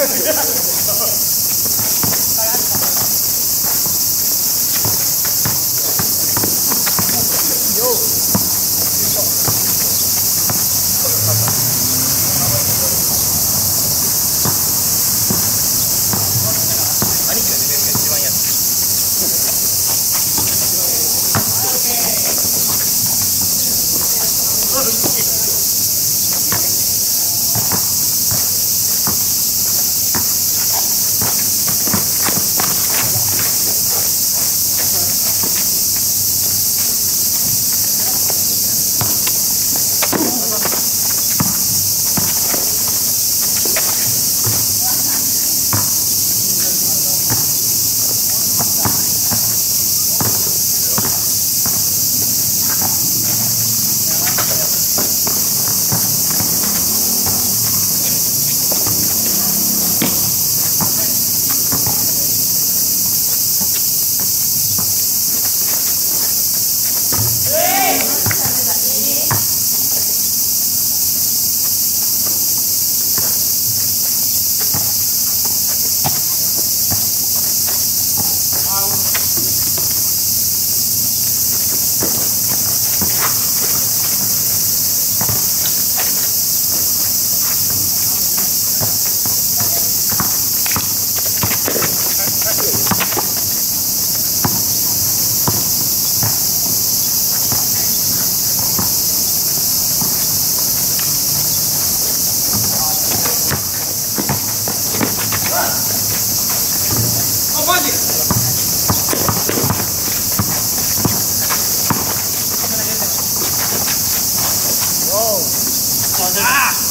ハハハハ! Ah!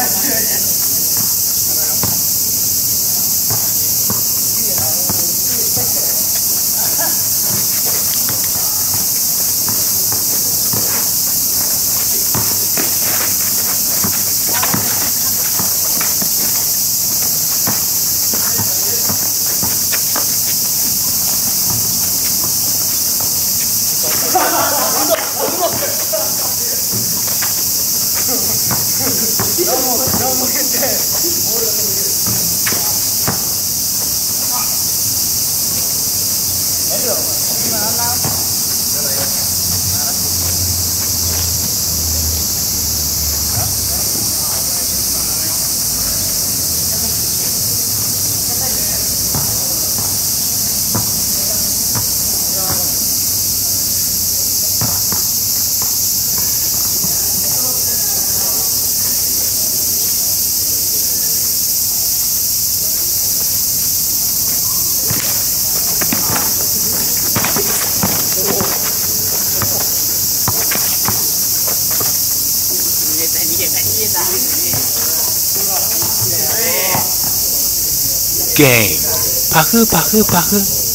아 너무 게임. 바흐, 바흐, 바흐.